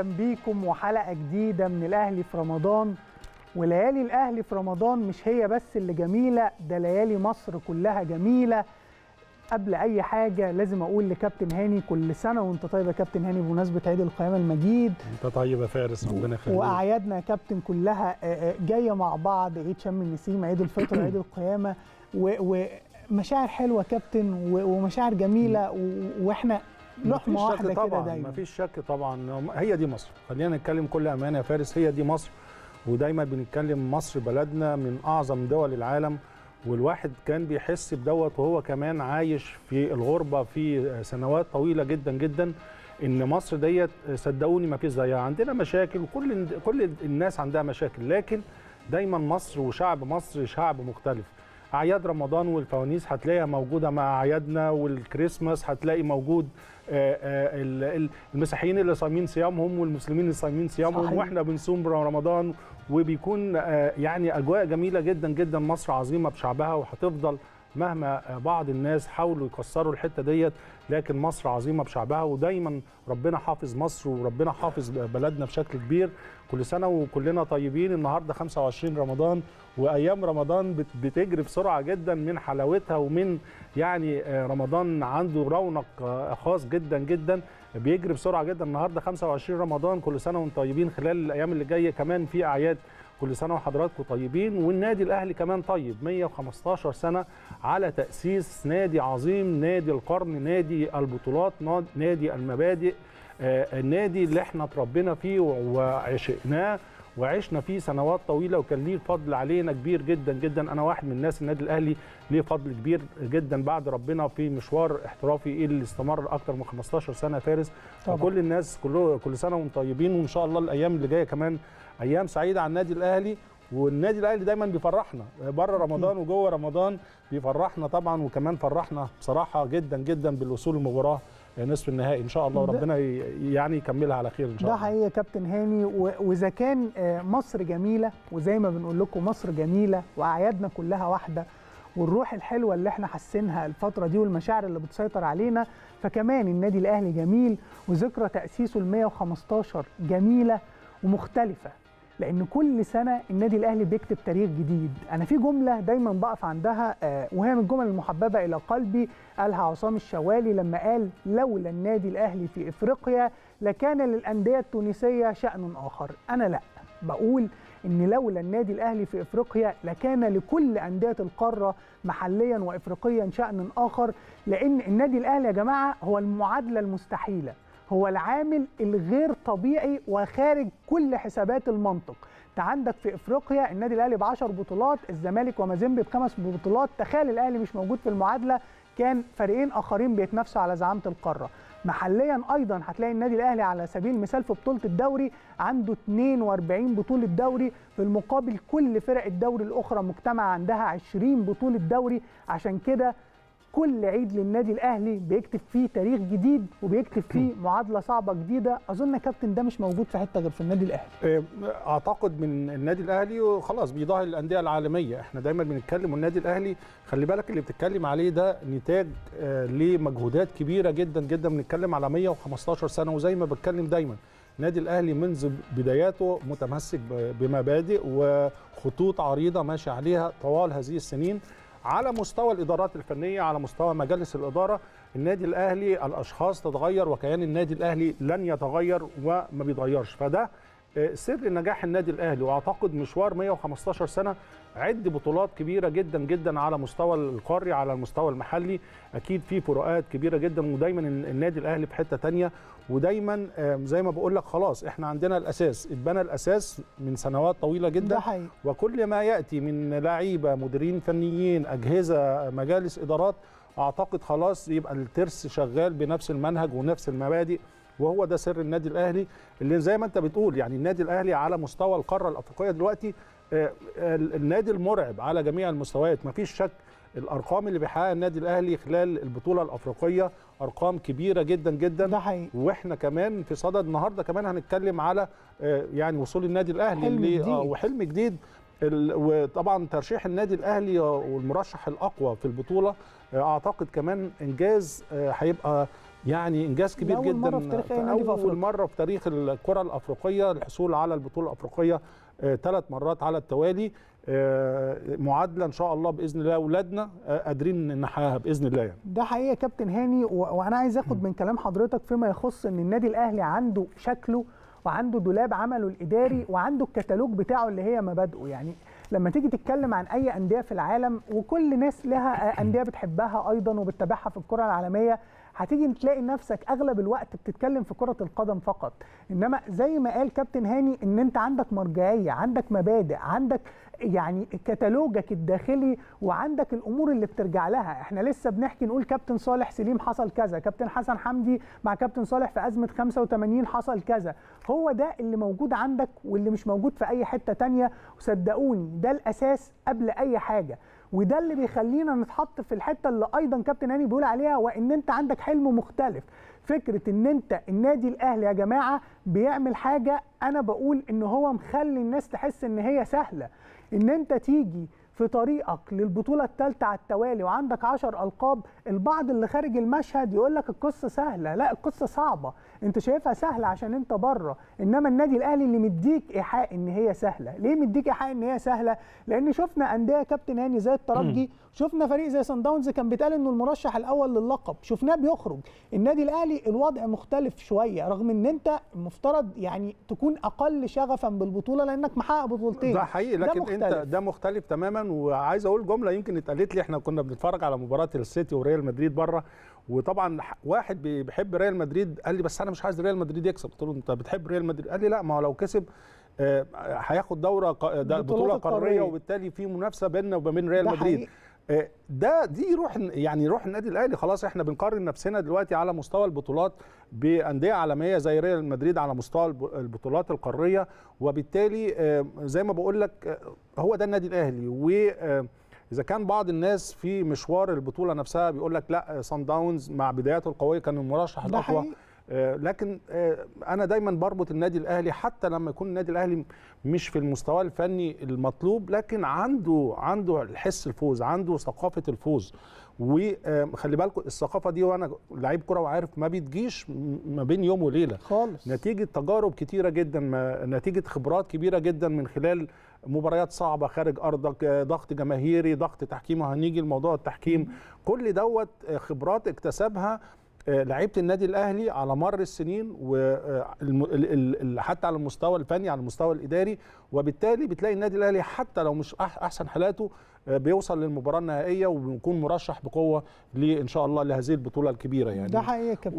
أهلا بيكم وحلقة جديدة من الأهلي في رمضان. وليالي الأهلي في رمضان مش هي بس اللي جميلة ده ليالي مصر كلها جميلة. قبل أي حاجة لازم أقول لكابتن هاني كل سنة وأنت طيب يا كابتن هاني بمناسبة عيد القيامة المجيد. أنت طيب يا فارس ربنا يخليك. وأعيادنا يا كابتن كلها آه، آه، جاية مع بعض. عيد شم النسيم عيد الفطر عيد القيامة. ومشاعر حلوة كابتن ومشاعر جميلة. وإحنا لحمه واحدة كده طبعا دايما. مفيش شك طبعا. هي دي مصر. خلينا نتكلم كل أمانة يا فارس هي دي مصر. ودايما بنتكلم مصر بلدنا من أعظم دول العالم. والواحد كان بيحس بدوت وهو كمان عايش في الغربة في سنوات طويلة جدا جدا إن مصر ديت صدقوني ما فيش زيها. عندنا مشاكل كل كل الناس عندها مشاكل لكن دايما مصر وشعب مصر شعب مختلف. أعياد رمضان والفوانيس هتلاقيها موجودة مع أعيادنا والكريسماس هتلاقي موجود آه، آه، ال- ال- المسيحيين اللي صايمين صيامهم والمسلمين اللي صايمين صيامهم صحيح. وإحنا بنصوم رمضان وبيكون آه، يعني أجواء جميلة جدا جدا مصر عظيمة بشعبها وهتفضل مهما بعض الناس حاولوا يكسروا الحتة ديت لكن مصر عظيمة بشعبها ودايما ربنا حافظ مصر وربنا حافظ بلدنا بشكل كبير. كل سنة وكلنا طيبين. النهارده 25 رمضان وأيام رمضان بت- بتجري بسرعة جدا من حلاوتها ومن يعني آه، رمضان عنده رونق آه، خاص جدا جدا. بيجري بسرعة جدا. النهارده 25 رمضان كل سنة وأنتم طيبين. خلال الأيام اللي جاية كمان في أعياد كل سنة وحضراتكم طيبين والنادي الأهلي كمان طيب. 115 سنة على تأسيس نادي عظيم نادي القرن نادي البطولات ناد- نادي المبادئ آه، النادي اللي إحنا اتربينا فيه وعشقناه. وعشنا فيه سنوات طويلة وكان ليه فضل علينا كبير جدا جدا. أنا واحد من الناس النادي الأهلي ليه فضل كبير جدا بعد ربنا في مشوار احترافي اللي استمر أكتر من 15 سنة فارس. طبعا. فكل الناس كله كل سنة وأنتم طيبين وإن شاء الله الأيام اللي جاية كمان أيام سعيدة على النادي الأهلي. والنادي الأهلي دايما بيفرحنا بره رمضان وجوه رمضان بيفرحنا طبعا. وكمان فرحنا بصراحة جدا جدا بالوصول للمباراه نصف النهائي إن شاء الله ده- وربنا يعني يكملها على خير إن شاء ده الله. حقيقي يا كابتن هاني. وإذا كان آه، مصر جميلة وزي ما بنقول لكم مصر جميلة وأعيادنا كلها واحدة والروح الحلوة اللي إحنا حاسينها الفترة دي والمشاعر اللي بتسيطر علينا فكمان النادي الأهلي جميل وذكرى تأسيسه ال 115 جميلة ومختلفة. لأن كل سنة النادي الأهلي بيكتب تاريخ جديد. أنا في جملة دايما بقف عندها آه، وهي من الجمل المحببة إلى قلبي قالها عصام الشوالي لما قال لولا النادي الأهلي في إفريقيا لكان للأندية التونسية شأن آخر. أنا لأ. بقول إن لولا النادي الأهلي في إفريقيا لكان لكل أندية القارة محليا وافريقيا شان آخر لأن النادي الأهلي يا جماعة هو المعادلة المستحيلة. هو العامل الغير طبيعي وخارج كل حسابات المنطق. انت عندك في إفريقيا النادي الأهلي ب 10 بطولات الزمالك ومازيمبي بخمس بطولات. تخيل الأهلي مش موجود في المعادلة كان فريقين آخرين بيتنافسوا على زعامة القارة. محليا أيضا هتلاقي النادي الأهلي على سبيل المثال في بطولة الدوري عنده 42 بطولة دوري. في المقابل كل فرق الدوري الأخرى مجتمع عندها 20 بطولة دوري. عشان كده كل عيد للنادي الأهلي بيكتب فيه تاريخ جديد وبيكتب فيه معادلة صعبة جديدة. أظن كابتن ده مش موجود في حتة غير في النادي الأهلي. آه، أعتقد من النادي الأهلي وخلاص بيضاهي الأندية العالمية. إحنا دايما بنتكلم والنادي الأهلي خلي بالك اللي بتتكلم عليه ده نتاج آه، لمجهودات كبيرة جدا جدا. بنتكلم على 115 سنة وزي ما بتكلم دايما. النادي الأهلي منذ بداياته متمسك بمبادئ وخطوط عريضة ماشي عليها طوال هذه السنين. على مستوى الإدارات الفنية على مستوى مجالس الإدارة النادي الأهلي الأشخاص تتغير وكيان النادي الأهلي لن يتغير وما بيتغيرش. فده سر نجاح النادي الأهلي وأعتقد مشوار 115 سنة عد بطولات كبيرة جدا جدا على مستوى القاري على المستوى المحلي. أكيد في فروقات كبيرة جدا ودايما النادي الأهلي في حتة تانية. ودايما زي ما بقول لك خلاص إحنا عندنا الأساس. اتبنى الأساس من سنوات طويلة جدا. ده حقيقي. وكل ما يأتي من لعيبة مديرين فنيين أجهزة مجالس إدارات أعتقد خلاص يبقى الترس شغال بنفس المنهج ونفس المبادئ. وهو ده سر النادي الأهلي اللي زي ما أنت بتقول يعني النادي الأهلي على مستوى القارة الافريقيه دلوقتي آه، ال- النادي المرعب على جميع المستويات. مفيش شك الأرقام اللي بيحققها النادي الأهلي خلال البطولة الأفريقية أرقام كبيرة جدا جدا. ده حقيقي. وإحنا كمان في صدد النهارده كمان هنتكلم على آه، يعني وصول النادي الأهلي حلم اللي- جديد. وحلم جديد وطبعا ترشيح النادي الأهلي والمرشح الأقوى في البطولة. آه، أعتقد كمان إنجاز هيبقى يعني إنجاز كبير لأول جدا مرة في تاريخ أي نادي في اول. مرة في تاريخ الكرة الأفريقية الحصول على البطولة الأفريقية ثلاث مرات على التوالي آه، معادلة إن شاء الله بإذن الله أولادنا آه، قادرين نحققها بإذن الله يعني. ده حقيقة كابتن هاني. وأنا عايز آخد من كلام حضرتك فيما يخص إن النادي الأهلي عنده شكله وعنده دولاب عمله الإداري وعنده الكتالوج بتاعه اللي هي مبادئه يعني لما تيجي تتكلم عن أي أندية في العالم وكل ناس لها أندية بتحبها أيضا وبتتابعها في الكرة العالمية هتيجي تلاقي نفسك أغلب الوقت بتتكلم في كرة القدم فقط. إنما زي ما قال كابتن هاني إن أنت عندك مرجعية عندك مبادئ عندك يعني كتالوجك الداخلي وعندك الأمور اللي بترجع لها. إحنا لسه بنحكي نقول كابتن صالح سليم حصل كذا كابتن حسن حمدي مع كابتن صالح في أزمة 85 حصل كذا. هو ده اللي موجود عندك واللي مش موجود في أي حتة تانية. وصدقوني ده الأساس قبل أي حاجة. وده اللي بيخلينا نتحط في الحتة اللي أيضا كابتن هاني بيقول عليها وإن أنت عندك حلم مختلف. فكرة إن أنت النادي الأهلي يا جماعة بيعمل حاجة أنا بقول إن هو مخلي الناس تحس إن هي سهلة. إن أنت تيجي في طريقك للبطولة الثالثه على التوالي وعندك 10 ألقاب البعض اللي خارج المشهد يقول لك القصة سهلة. لا القصة صعبة. انت شايفها سهلة عشان انت بره. انما النادي الأهلي اللي مديك إيحاء إن هي سهلة. ليه مديك إيحاء إن هي سهلة؟ لأن شفنا أندية كابتن هاني زي الترجي شفنا فريق زي سان داونز كان بيتقال إنه المرشح الأول للقب. شفناه بيخرج. النادي الأهلي الوضع مختلف شوية رغم إن أنت مفترض يعني تكون أقل شغفا بالبطولة لأنك محقق بطولتين. ده حقيقي ده لكن مختلف. انت ده مختلف تماما وعايز أقول جملة يمكن اتقالت لي إحنا كنا بنتفرج على مباراة السيتي وريال مدريد بره وطبعا واحد بي- بيحب ريال مدريد قال لي بس أنا مش عايز ريال مدريد يكسب قلت له أنت بتحب ريال مدريد قال لي لا ما هو لو كسب آه، هياخد دورة بطولة. قارية وبالتالي في منافسة بيننا وبين ريال مدريد حقيقي. آه، ده دي روح يعني روح النادي الأهلي. خلاص إحنا بنقارن نفسنا دلوقتي على مستوى البطولات بأندية عالمية زي ريال مدريد على مستوى الب- البطولات القارية. وبالتالي آه، زي ما بقول لك آه، هو ده النادي الأهلي. و إذا كان بعض الناس في مشوار البطولة نفسها بيقول لك لا سان داونز مع بداياته القوية كان المرشح الأقوى. لكن آه، أنا دايما بربط النادي الأهلي حتى لما يكون النادي الأهلي مش في المستوى الفني المطلوب لكن عنده عنده الحس الفوز عنده ثقافة الفوز. وخلي بالكم الثقافة دي وأنا لعيب كره وعارف ما بتجيش ما بين يوم وليلة. خالص. نتيجة تجارب كتيرة جدا نتيجة خبرات كبيرة جدا من خلال مباريات صعبة خارج أرضك آه، ضغط جماهيري ضغط تحكيم وهنيجي لموضوع التحكيم. كل دوت آه، خبرات اكتسبها آه، لعيبة النادي الأهلي على مر السنين وحتى على المستوى الفني على المستوى الإداري وبالتالي بتلاقي النادي الأهلي حتى لو مش أحسن حالاته آه، بيوصل للمباراة النهائية وبيكون مرشح بقوة لإن شاء الله لهذه البطولة الكبيرة يعني. ده حقيقي